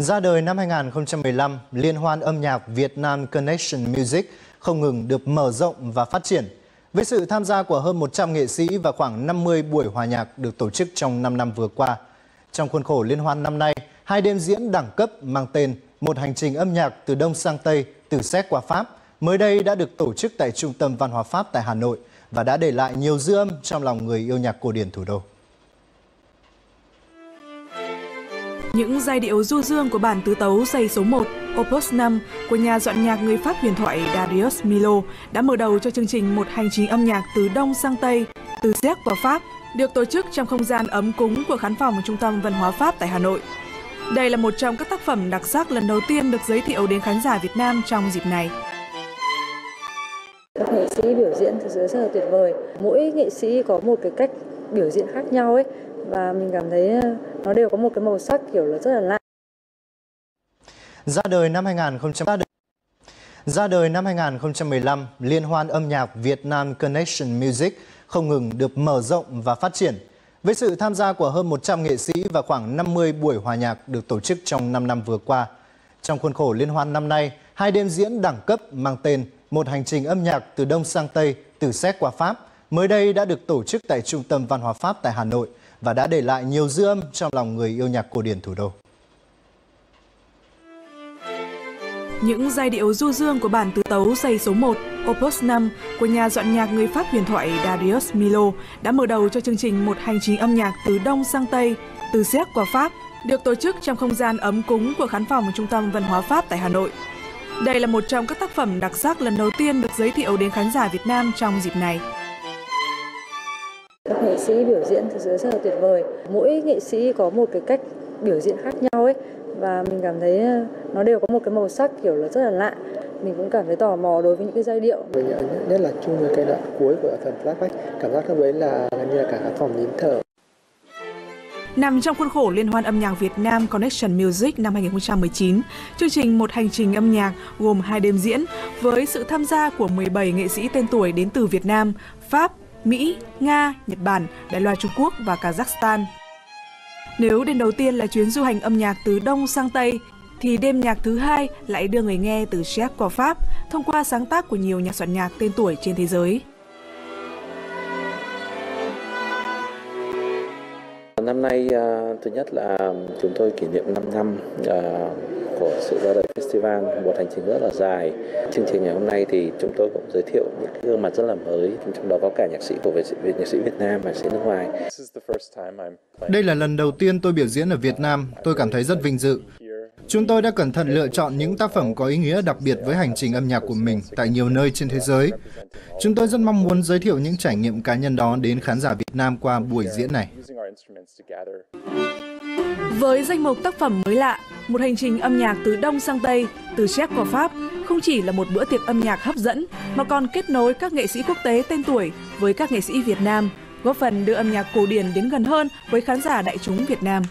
Ra đời năm 2015, Liên hoan âm nhạc Việt Nam Connection Music không ngừng được mở rộng và phát triển. Với sự tham gia của hơn 100 nghệ sĩ và khoảng 50 buổi hòa nhạc được tổ chức trong 5 năm vừa qua. Trong khuôn khổ liên hoan năm nay, hai đêm diễn đẳng cấp mang tên Một hành trình âm nhạc từ Đông sang Tây, từ Séc qua Pháp mới đây đã được tổ chức tại Trung tâm Văn hóa Pháp tại Hà Nội và đã để lại nhiều dư âm trong lòng người yêu nhạc cổ điển thủ đô. Những giai điệu du dương của bản tứ tấu dây số 1 Opus 5 của nhà soạn nhạc người Pháp huyền thoại Darius Milo đã mở đầu cho chương trình một hành trình âm nhạc từ Đông sang Tây, từ Séc vào Pháp, được tổ chức trong không gian ấm cúng của khán phòng Trung tâm Văn hóa Pháp tại Hà Nội. Đây là một trong các tác phẩm đặc sắc lần đầu tiên được giới thiệu đến khán giả Việt Nam trong dịp này. Các nghệ sĩ biểu diễn thực sự rất là tuyệt vời. Mỗi nghệ sĩ có một cái cách biểu diễn khác nhau ấy và mình cảm thấy ờ, nó đều có một cái màu sắc kiểu là rất là lạ. Ra đời năm 2000 ra đời năm 2015, Liên hoan âm nhạc Việt Nam Connection Music không ngừng được mở rộng và phát triển. Với sự tham gia của hơn 100 nghệ sĩ và khoảng 50 buổi hòa nhạc được tổ chức trong 5 năm vừa qua. Trong khuôn khổ liên hoan năm nay, hai đêm diễn đẳng cấp mang tên Một hành trình âm nhạc từ Đông sang Tây, từ Séc qua Pháp mới đây đã được tổ chức tại Trung tâm Văn hóa Pháp tại Hà Nội và đã để lại nhiều dư âm trong lòng người yêu nhạc cổ điển thủ đô. Những giai điệu du dương của bản tứ tấu dây số 1 Opus 5 của nhà soạn nhạc người Pháp huyền thoại Darius Milo đã mở đầu cho chương trình một hành trình âm nhạc từ Đông sang Tây, từ Séc qua Pháp, được tổ chức trong không gian ấm cúng của khán phòng Trung tâm Văn hóa Pháp tại Hà Nội. Đây là một trong các tác phẩm đặc sắc lần đầu tiên được giới thiệu đến khán giả Việt Nam trong dịp này. Các nghệ sĩ biểu diễn thực sự rất là tuyệt vời. Mỗi nghệ sĩ có một cái cách biểu diễn khác nhau ấy và mình cảm thấy ờ, nó đều có một cái màu sắc kiểu là rất là lạ. Mình cũng cảm thấy tò mò đối với những cái giai điệu. Mình nhất là chung với cái đoạn cuối của phần flashback cảm giác lúc đấy là gần như là cả khán phòng nín thở. Nằm trong khuôn khổ Liên hoan âm nhạc Việt Nam Connection Music năm 2019, chương trình Một hành trình âm nhạc gồm hai đêm diễn với sự tham gia của 17 nghệ sĩ tên tuổi đến từ Việt Nam, Pháp, Mỹ, Nga, Nhật Bản, Đài Loan Trung Quốc và Kazakhstan. Nếu đêm đầu tiên là chuyến du hành âm nhạc từ Đông sang Tây, thì đêm nhạc thứ hai lại đưa người nghe từ Séc qua Pháp thông qua sáng tác của nhiều nhà soạn nhạc tên tuổi trên thế giới. Năm nay à, thứ nhất là chúng tôi kỷ niệm 5 năm à, của sự ra đời festival một hành trình rất là dài. Chương trình ngày hôm nay thì chúng tôi cũng giới thiệu những gương mặt rất là mới, trong đó có cả nhạc sĩ của Việt nhạc sĩ Việt Nam và nhạc sĩ nước ngoài. Đây là lần đầu tiên tôi biểu diễn ở Việt Nam, tôi cảm thấy rất vinh dự. Chúng tôi đã cẩn thận lựa chọn những tác phẩm có ý nghĩa đặc biệt với hành trình âm nhạc của mình tại nhiều nơi trên thế giới. Chúng tôi rất mong muốn giới thiệu những trải nghiệm cá nhân đó đến khán giả Việt Nam qua buổi diễn này. Với danh mục tác phẩm mới lạ, một hành trình âm nhạc từ Đông sang Tây, từ Séc qua Pháp không chỉ là một bữa tiệc âm nhạc hấp dẫn mà còn kết nối các nghệ sĩ quốc tế tên tuổi với các nghệ sĩ Việt Nam, góp phần đưa âm nhạc cổ điển đến gần hơn với khán giả đại chúng Việt Nam.